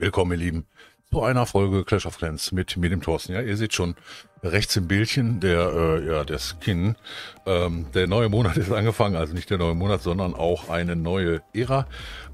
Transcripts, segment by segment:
Willkommen, ihr Lieben, zu einer Folge Clash of Clans mit mir, dem Thorsten. Ja, ihr seht schon rechts im Bildchen der, äh, ja, der Skin. Ähm, der neue Monat ist angefangen, also nicht der neue Monat, sondern auch eine neue Ära.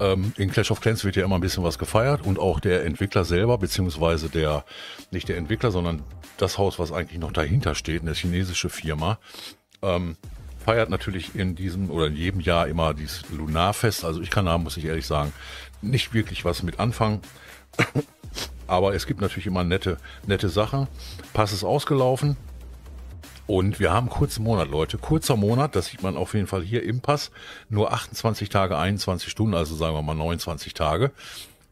Ähm, in Clash of Clans wird ja immer ein bisschen was gefeiert und auch der Entwickler selber, beziehungsweise der, nicht der Entwickler, sondern das Haus, was eigentlich noch dahinter steht, eine chinesische Firma, ähm, feiert natürlich in diesem oder in jedem Jahr immer dieses Lunarfest. Also ich kann da, muss ich ehrlich sagen, nicht wirklich was mit anfangen. Aber es gibt natürlich immer nette, nette Sachen. Pass ist ausgelaufen. Und wir haben kurzen Monat, Leute. Kurzer Monat, das sieht man auf jeden Fall hier im Pass. Nur 28 Tage, 21 Stunden, also sagen wir mal 29 Tage.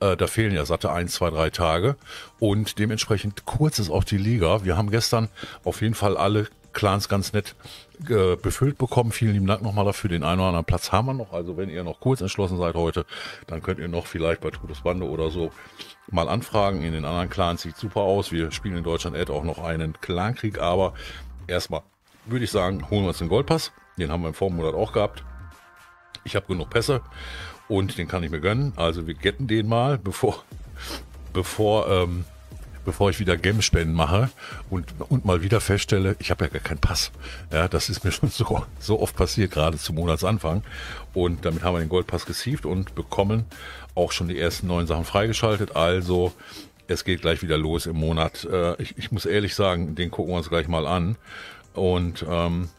Äh, da fehlen ja satte 1, 2, 3 Tage. Und dementsprechend kurz ist auch die Liga. Wir haben gestern auf jeden Fall alle Clans ganz nett äh, befüllt bekommen. Vielen lieben Dank nochmal dafür. Den einen oder anderen Platz haben wir noch. Also wenn ihr noch kurz entschlossen seid heute, dann könnt ihr noch vielleicht bei Todesbande oder so mal anfragen. In den anderen Clans sieht super aus. Wir spielen in Deutschland Ad auch noch einen Clankrieg, aber erstmal würde ich sagen, holen wir uns den Goldpass. Den haben wir im Vormonat auch gehabt. Ich habe genug Pässe und den kann ich mir gönnen. Also wir getten den mal, bevor, bevor ähm, bevor ich wieder Gem-Spenden mache und, und mal wieder feststelle, ich habe ja gar keinen Pass. Ja, das ist mir schon so, so oft passiert, gerade zum Monatsanfang. Und damit haben wir den Goldpass gesieft und bekommen auch schon die ersten neuen Sachen freigeschaltet. Also es geht gleich wieder los im Monat. Äh, ich, ich muss ehrlich sagen, den gucken wir uns gleich mal an. Und ähm,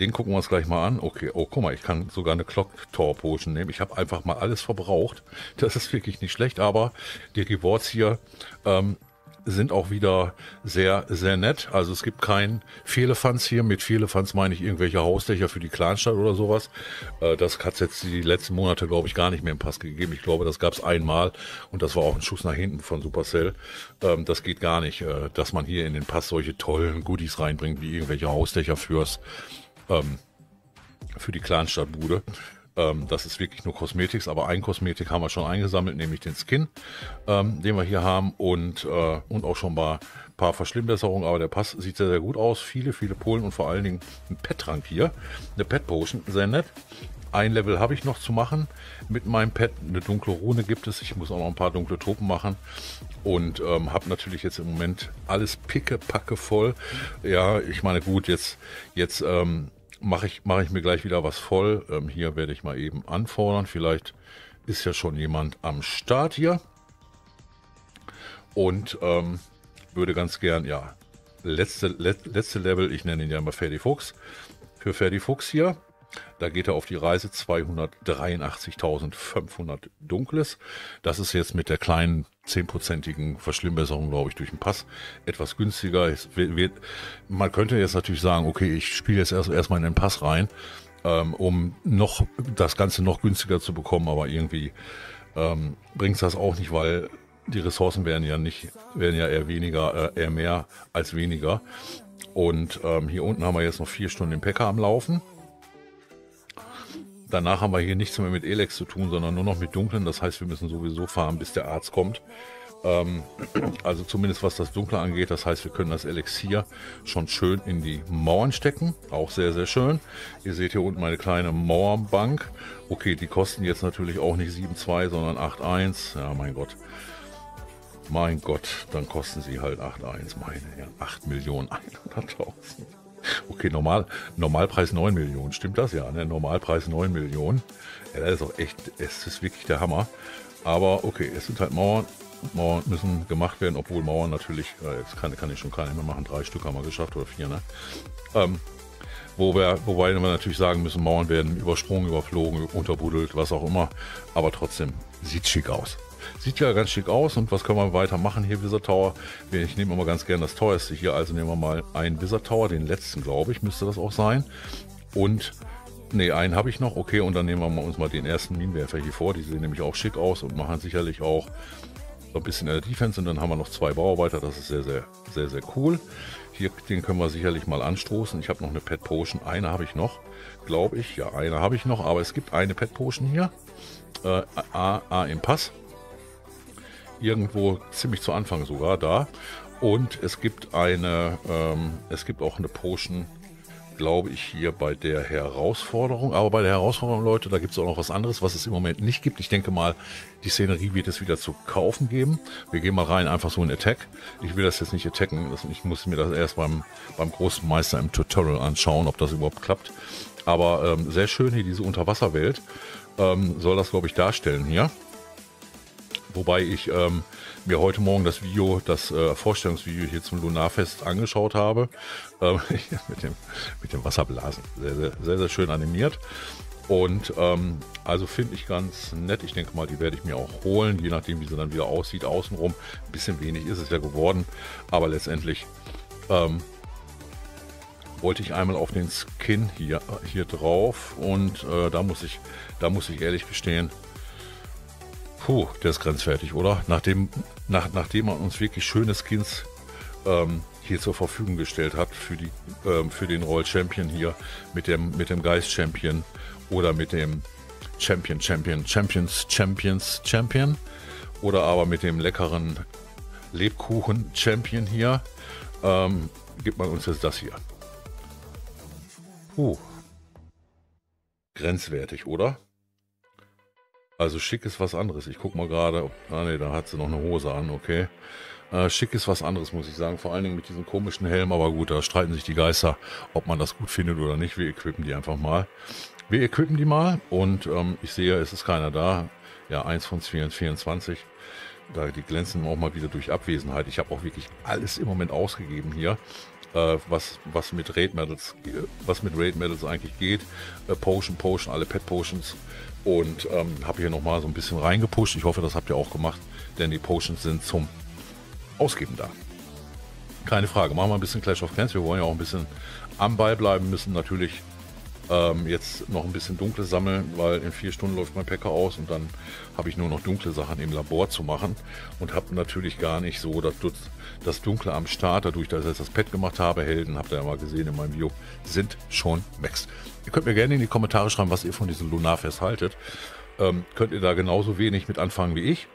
den gucken wir uns gleich mal an. Okay, oh, guck mal, ich kann sogar eine Clock Tower Potion nehmen. Ich habe einfach mal alles verbraucht. Das ist wirklich nicht schlecht, aber die Rewards hier ähm, sind auch wieder sehr, sehr nett. Also es gibt kein Fehlefanz hier. Mit Fehlefanz meine ich irgendwelche Hausdächer für die Kleinstadt oder sowas. Äh, das hat es jetzt die letzten Monate, glaube ich, gar nicht mehr im Pass gegeben. Ich glaube, das gab es einmal und das war auch ein Schuss nach hinten von Supercell. Ähm, das geht gar nicht, äh, dass man hier in den Pass solche tollen Goodies reinbringt, wie irgendwelche Hausdächer fürs ähm, für die Clanstadtbude. Ähm, das ist wirklich nur Kosmetik, aber ein Kosmetik haben wir schon eingesammelt, nämlich den Skin, ähm, den wir hier haben und, äh, und auch schon ein paar Verschlimmbesserungen, aber der Pass sieht sehr, sehr gut aus. Viele, viele Polen und vor allen Dingen ein Pet-Trank hier, eine Pet-Potion, sehr nett. Ein Level habe ich noch zu machen mit meinem Pet. Eine dunkle Rune gibt es. Ich muss auch noch ein paar dunkle Truppen machen. Und ähm, habe natürlich jetzt im Moment alles picke, packe voll. Ja, ich meine, gut, jetzt, jetzt ähm, mache ich, mach ich mir gleich wieder was voll. Ähm, hier werde ich mal eben anfordern. Vielleicht ist ja schon jemand am Start hier. Und ähm, würde ganz gern, ja, letzte, let, letzte Level, ich nenne ihn ja immer Ferdi Fuchs. Für Ferdi Fuchs hier da geht er auf die Reise 283.500 Dunkles. Das ist jetzt mit der kleinen 10%igen Verschlimmbesserung, glaube ich, durch den Pass etwas günstiger. Wird, man könnte jetzt natürlich sagen, okay, ich spiele jetzt erst erstmal in den Pass rein, ähm, um noch das Ganze noch günstiger zu bekommen, aber irgendwie ähm, bringt es das auch nicht, weil die Ressourcen werden ja nicht, werden ja eher weniger, äh, eher mehr als weniger. Und ähm, hier unten haben wir jetzt noch vier Stunden den Packer am Laufen. Danach haben wir hier nichts mehr mit Elex zu tun, sondern nur noch mit Dunklen. Das heißt, wir müssen sowieso fahren, bis der Arzt kommt. Ähm, also zumindest was das Dunkle angeht. Das heißt, wir können das Elixier schon schön in die Mauern stecken. Auch sehr, sehr schön. Ihr seht hier unten meine kleine Mauerbank. Okay, die kosten jetzt natürlich auch nicht 7,2, sondern 8,1. Ja, mein Gott. Mein Gott, dann kosten sie halt 8,1. Meine, ja, 8 Millionen 100.000. Okay, normal, Normalpreis 9 Millionen, stimmt das ja? Ne? Normalpreis 9 Millionen. Ja, das ist auch echt, es ist wirklich der Hammer. Aber okay, es sind halt Mauern. Mauern müssen gemacht werden, obwohl Mauern natürlich, äh, jetzt kann, kann ich schon keine mehr machen, drei Stück haben wir geschafft oder vier, ne? Ähm, wo wir, wobei wir natürlich sagen müssen, Mauern werden übersprungen, überflogen, unterbuddelt, was auch immer. Aber trotzdem, sieht schick aus. Sieht ja ganz schick aus und was können wir weitermachen hier, Wizard Tower? Ich nehme immer ganz gerne das teuerste hier, also nehmen wir mal einen Wizard Tower, den letzten glaube ich, müsste das auch sein. Und, ne, einen habe ich noch, okay, und dann nehmen wir uns mal den ersten Minenwerfer hier vor, die sehen nämlich auch schick aus und machen sicherlich auch so ein bisschen der Defense und dann haben wir noch zwei Bauarbeiter, das ist sehr, sehr, sehr, sehr cool. Hier, den können wir sicherlich mal anstoßen. Ich habe noch eine Pet Potion, eine habe ich noch, glaube ich. Ja, eine habe ich noch, aber es gibt eine Pet Potion hier. Äh, A, A im Pass irgendwo ziemlich zu Anfang sogar da. Und es gibt eine, ähm, es gibt auch eine Potion glaube ich, hier bei der Herausforderung. Aber bei der Herausforderung, Leute, da gibt es auch noch was anderes, was es im Moment nicht gibt. Ich denke mal, die Szenerie wird es wieder zu kaufen geben. Wir gehen mal rein, einfach so in Attack. Ich will das jetzt nicht attacken. Ich muss mir das erst beim, beim großen Meister im Tutorial anschauen, ob das überhaupt klappt. Aber ähm, sehr schön hier diese Unterwasserwelt ähm, soll das, glaube ich, darstellen hier. Wobei ich ähm, mir heute Morgen das Video, das äh, Vorstellungsvideo hier zum Lunarfest angeschaut habe. Ähm, mit, dem, mit dem Wasserblasen. Sehr, sehr, sehr, sehr schön animiert. Und ähm, also finde ich ganz nett. Ich denke mal, die werde ich mir auch holen, je nachdem, wie sie dann wieder aussieht. Außenrum ein bisschen wenig ist es ja geworden. Aber letztendlich ähm, wollte ich einmal auf den Skin hier, hier drauf. Und äh, da, muss ich, da muss ich ehrlich gestehen, Puh, der ist grenzwertig, oder? Nachdem, nach, nachdem man uns wirklich schöne Skins ähm, hier zur Verfügung gestellt hat für, die, ähm, für den Royal Champion hier mit dem, mit dem Geist Champion oder mit dem Champion, Champion, Champions, Champions, Champion oder aber mit dem leckeren Lebkuchen Champion hier, ähm, gibt man uns jetzt das hier. Puh. Grenzwertig, oder? Also schick ist was anderes. Ich guck mal gerade. Ah ne, da hat sie noch eine Hose an, okay. Äh, schick ist was anderes, muss ich sagen. Vor allen Dingen mit diesem komischen Helm. Aber gut, da streiten sich die Geister, ob man das gut findet oder nicht. Wir equippen die einfach mal. Wir equippen die mal und ähm, ich sehe, es ist keiner da. Ja, eins von 24. Da, die glänzen auch mal wieder durch Abwesenheit. Ich habe auch wirklich alles im Moment ausgegeben hier. Äh, was, was mit Raid Medals, was mit Raid Medals eigentlich geht. Äh, Potion, Potion, alle Pet Potions und ähm, habe hier nochmal so ein bisschen reingepusht. Ich hoffe, das habt ihr auch gemacht, denn die Potions sind zum Ausgeben da. Keine Frage. Machen wir ein bisschen Clash of Clans. Wir wollen ja auch ein bisschen am Ball bleiben, müssen natürlich ähm, jetzt noch ein bisschen dunkle sammeln, weil in vier Stunden läuft mein Packer aus und dann habe ich nur noch dunkle Sachen im Labor zu machen und habe natürlich gar nicht so das, das Dunkle am Start, dadurch, dass ich das Pad gemacht habe. Helden, habt ihr ja mal gesehen in meinem Video, sind schon Max. Ihr könnt mir gerne in die Kommentare schreiben, was ihr von diesem Lunarfest haltet. Ähm, könnt ihr da genauso wenig mit anfangen wie ich.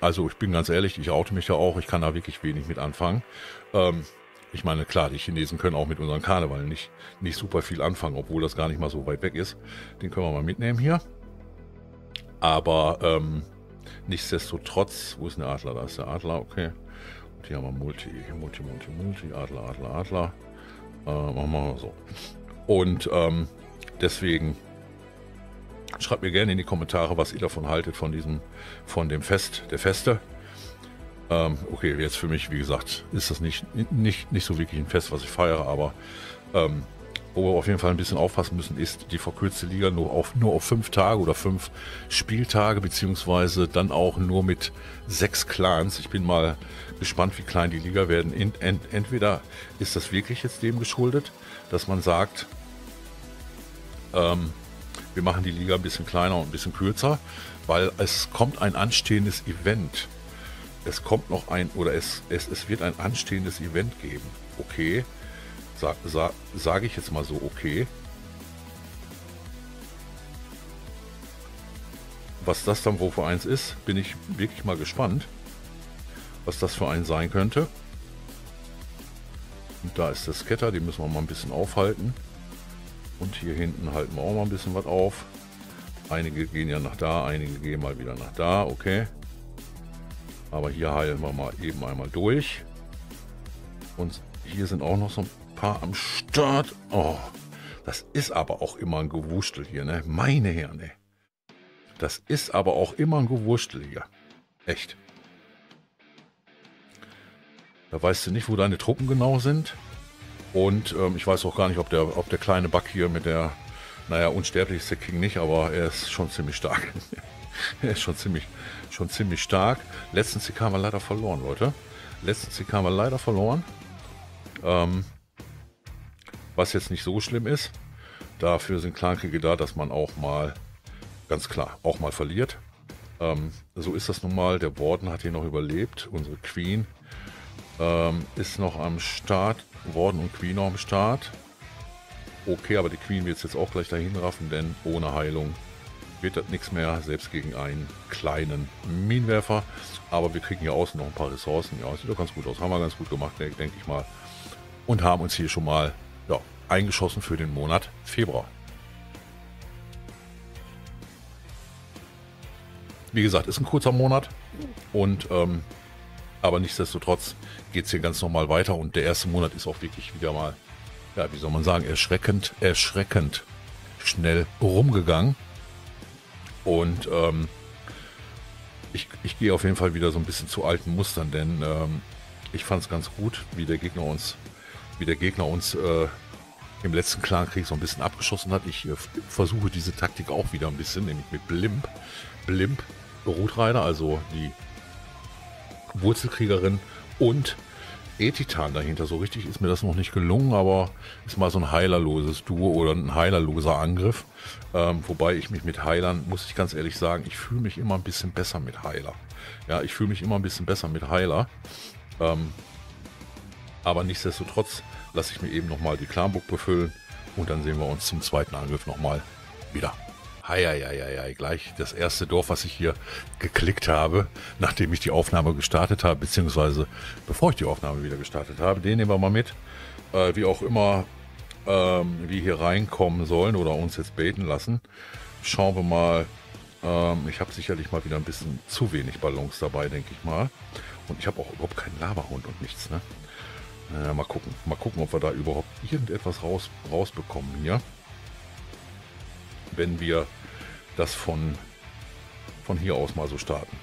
Also ich bin ganz ehrlich, ich oute mich ja auch, ich kann da wirklich wenig mit anfangen. Ähm, ich meine, klar, die Chinesen können auch mit unserem Karneval nicht, nicht super viel anfangen, obwohl das gar nicht mal so weit weg ist. Den können wir mal mitnehmen hier. Aber ähm, nichtsdestotrotz, wo ist der Adler? Da ist der Adler, okay. Und hier haben wir Multi, Multi, Multi, Multi, Adler, Adler, Adler. Äh, machen wir mal so. Und ähm, deswegen schreibt mir gerne in die Kommentare, was ihr davon haltet, von diesem, von dem Fest, der Feste. Ähm, okay, jetzt für mich, wie gesagt, ist das nicht, nicht, nicht so wirklich ein Fest, was ich feiere, aber ähm, wo wir auf jeden Fall ein bisschen aufpassen müssen, ist die verkürzte Liga nur auf, nur auf fünf Tage oder fünf Spieltage, beziehungsweise dann auch nur mit sechs Clans. Ich bin mal gespannt, wie klein die Liga werden. Ent, ent, entweder ist das wirklich jetzt dem geschuldet, dass man sagt, ähm, wir machen die Liga ein bisschen kleiner und ein bisschen kürzer, weil es kommt ein anstehendes Event es kommt noch ein, oder es, es, es wird ein anstehendes Event geben. Okay, sage sag, sag ich jetzt mal so, okay. Was das dann wohl für eins ist, bin ich wirklich mal gespannt, was das für ein sein könnte. Und da ist der Scatter, den müssen wir mal ein bisschen aufhalten. Und hier hinten halten wir auch mal ein bisschen was auf. Einige gehen ja nach da, einige gehen mal wieder nach da, okay. Aber hier heilen wir mal eben einmal durch. Und hier sind auch noch so ein paar am Start. Oh, das ist aber auch immer ein Gewurstel hier, ne? Meine Herren? Das ist aber auch immer ein Gewurstel hier. Echt. Da weißt du nicht, wo deine Truppen genau sind. Und ähm, ich weiß auch gar nicht, ob der, ob der kleine Bug hier mit der, naja, unsterblich ist der King nicht, aber er ist schon ziemlich stark. er ist schon ziemlich, schon ziemlich stark. Letzten CK haben wir leider verloren, Leute. Letzten CK haben wir leider verloren. Ähm, was jetzt nicht so schlimm ist. Dafür sind Clankriege da, dass man auch mal, ganz klar, auch mal verliert. Ähm, so ist das nun mal. Der Warden hat hier noch überlebt. Unsere Queen ähm, ist noch am Start. Warden und Queen noch am Start. Okay, aber die Queen wird es jetzt auch gleich dahin raffen, denn ohne Heilung wird das nichts mehr, selbst gegen einen kleinen Minenwerfer. Aber wir kriegen hier außen noch ein paar Ressourcen. Ja, sieht doch ganz gut aus. Haben wir ganz gut gemacht, denke ich mal. Und haben uns hier schon mal ja, eingeschossen für den Monat Februar. Wie gesagt, ist ein kurzer Monat und ähm, aber nichtsdestotrotz geht es hier ganz normal weiter und der erste Monat ist auch wirklich wieder mal, ja, wie soll man sagen, erschreckend, erschreckend schnell rumgegangen. Und ähm, ich, ich gehe auf jeden Fall wieder so ein bisschen zu alten Mustern, denn ähm, ich fand es ganz gut, wie der Gegner uns, wie der Gegner uns äh, im letzten Clankrieg so ein bisschen abgeschossen hat. Ich äh, versuche diese Taktik auch wieder ein bisschen, nämlich mit Blimp. Blimp, Rootreiter, also die Wurzelkriegerin und E-Titan dahinter. So richtig ist mir das noch nicht gelungen, aber ist mal so ein heilerloses Duo oder ein heilerloser Angriff. Ähm, wobei ich mich mit Heilern, muss ich ganz ehrlich sagen, ich fühle mich immer ein bisschen besser mit Heiler. Ja, ich fühle mich immer ein bisschen besser mit Heiler. Ähm, aber nichtsdestotrotz lasse ich mir eben nochmal die Clanbook befüllen und dann sehen wir uns zum zweiten Angriff nochmal wieder. Heieieiei, gleich das erste Dorf, was ich hier geklickt habe, nachdem ich die Aufnahme gestartet habe, beziehungsweise bevor ich die Aufnahme wieder gestartet habe. Den nehmen wir mal mit. Äh, wie auch immer ähm, wir hier reinkommen sollen oder uns jetzt beten lassen. Schauen wir mal. Ähm, ich habe sicherlich mal wieder ein bisschen zu wenig Ballons dabei, denke ich mal. Und ich habe auch überhaupt keinen Laberhund und nichts, ne? Äh, mal gucken. Mal gucken, ob wir da überhaupt irgendetwas raus, rausbekommen hier wenn wir das von, von hier aus mal so starten.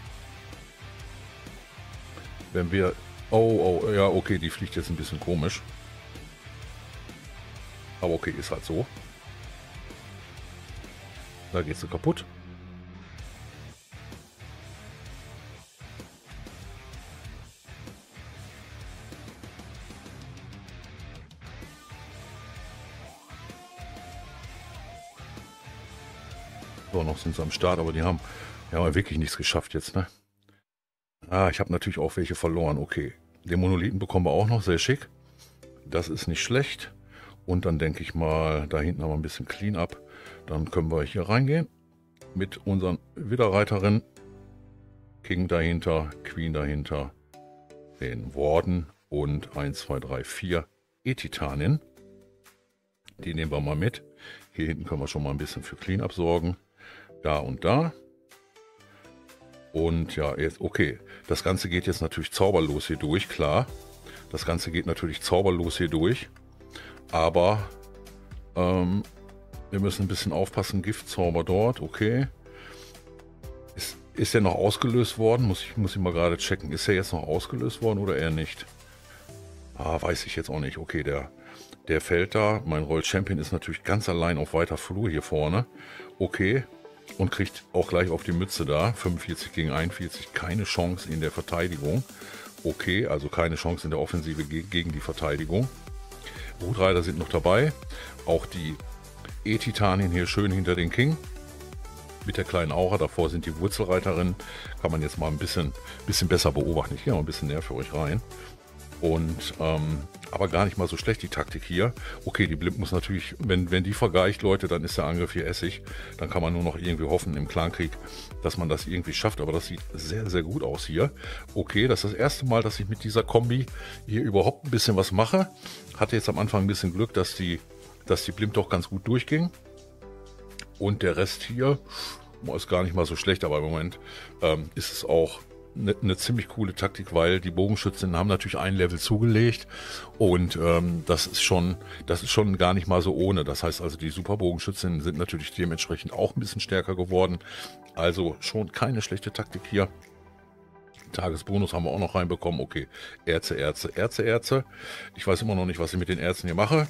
Wenn wir... Oh, oh, ja, okay, die fliegt jetzt ein bisschen komisch. Aber okay, ist halt so. Da geht sie kaputt. Sind sie am Start, aber die haben, die haben wirklich nichts geschafft jetzt, ne? Ah, ich habe natürlich auch welche verloren. Okay, den Monolithen bekommen wir auch noch, sehr schick. Das ist nicht schlecht. Und dann denke ich mal, da hinten haben wir ein bisschen Clean-up. Dann können wir hier reingehen mit unseren Widerreiterinnen. King dahinter, Queen dahinter, den Warden und 1, 2, 3, 4 E-Titanen. Die nehmen wir mal mit. Hier hinten können wir schon mal ein bisschen für Clean-up sorgen da und da. Und ja, jetzt, okay. Das Ganze geht jetzt natürlich zauberlos hier durch, klar. Das Ganze geht natürlich zauberlos hier durch. Aber ähm, wir müssen ein bisschen aufpassen. Giftzauber dort, okay. Ist, ist der noch ausgelöst worden? Muss ich, muss ich mal gerade checken. Ist er jetzt noch ausgelöst worden oder eher nicht? Ah, weiß ich jetzt auch nicht. Okay, der, der fällt da. Mein Roll Champion ist natürlich ganz allein auf weiter Flur hier vorne. Okay, und kriegt auch gleich auf die Mütze da. 45 gegen 41, keine Chance in der Verteidigung. Okay, also keine Chance in der Offensive gegen die Verteidigung. Rootreiter sind noch dabei. Auch die E-Titanien hier schön hinter den King. Mit der kleinen Aura. Davor sind die Wurzelreiterinnen. Kann man jetzt mal ein bisschen, bisschen besser beobachten. Ich gehe mal ein bisschen näher für euch rein. Und ähm, aber gar nicht mal so schlecht, die Taktik hier. Okay, die Blimp muss natürlich, wenn, wenn die vergleicht, Leute, dann ist der Angriff hier Essig. Dann kann man nur noch irgendwie hoffen im Clankrieg, dass man das irgendwie schafft. Aber das sieht sehr, sehr gut aus hier. Okay, das ist das erste Mal, dass ich mit dieser Kombi hier überhaupt ein bisschen was mache. Hatte jetzt am Anfang ein bisschen Glück, dass die, dass die Blimp doch ganz gut durchging. Und der Rest hier ist gar nicht mal so schlecht, aber im Moment ähm, ist es auch eine, eine ziemlich coole Taktik, weil die Bogenschützen haben natürlich ein Level zugelegt und ähm, das ist schon, das ist schon gar nicht mal so ohne. Das heißt also, die Superbogenschützen sind natürlich dementsprechend auch ein bisschen stärker geworden. Also schon keine schlechte Taktik hier. Tagesbonus haben wir auch noch reinbekommen. Okay, Ärzte, Ärzte, Ärzte, Ärzte. Ich weiß immer noch nicht, was ich mit den Ärzten hier mache.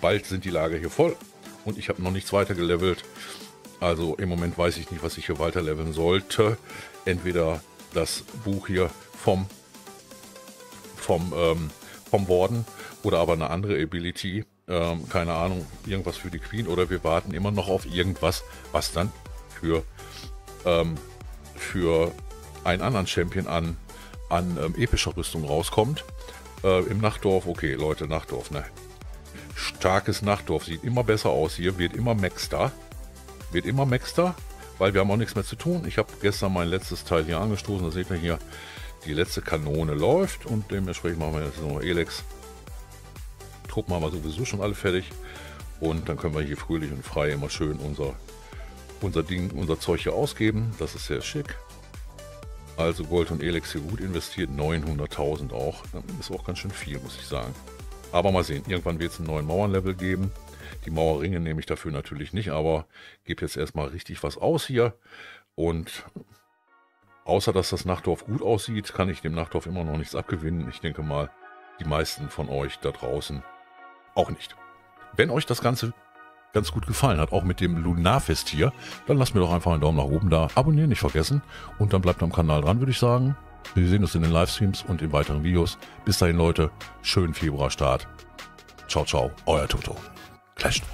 Bald sind die Lager hier voll und ich habe noch nichts weiter gelevelt. Also im Moment weiß ich nicht, was ich hier weiter leveln sollte. Entweder das Buch hier vom, vom, ähm, vom Warden oder aber eine andere Ability. Ähm, keine Ahnung, irgendwas für die Queen oder wir warten immer noch auf irgendwas, was dann für, ähm, für einen anderen Champion an, an ähm, epischer Rüstung rauskommt. Äh, Im Nachtdorf, okay, Leute, Nachtdorf, ne? Starkes Nachtdorf, sieht immer besser aus hier, wird immer maxter. Wird immer maxter weil wir haben auch nichts mehr zu tun. Ich habe gestern mein letztes Teil hier angestoßen. Da seht ihr hier, die letzte Kanone läuft und dementsprechend machen wir jetzt noch Elex Truppen haben wir sowieso schon alle fertig. Und dann können wir hier fröhlich und frei immer schön unser, unser Ding, unser Zeug hier ausgeben. Das ist sehr schick. Also Gold und Elex hier gut investiert. 900.000 auch. Das ist auch ganz schön viel, muss ich sagen. Aber mal sehen. Irgendwann wird es einen neuen Mauernlevel geben. Die Mauerringe nehme ich dafür natürlich nicht, aber gebe jetzt erstmal richtig was aus hier. Und außer dass das Nachtdorf gut aussieht, kann ich dem Nachtdorf immer noch nichts abgewinnen. Ich denke mal, die meisten von euch da draußen auch nicht. Wenn euch das Ganze ganz gut gefallen hat, auch mit dem Lunarfest hier, dann lasst mir doch einfach einen Daumen nach oben da. Abonnieren nicht vergessen und dann bleibt am Kanal dran, würde ich sagen. Wir sehen uns in den Livestreams und in weiteren Videos. Bis dahin, Leute. Schönen Februarstart. Ciao, ciao. Euer Toto. Clasht.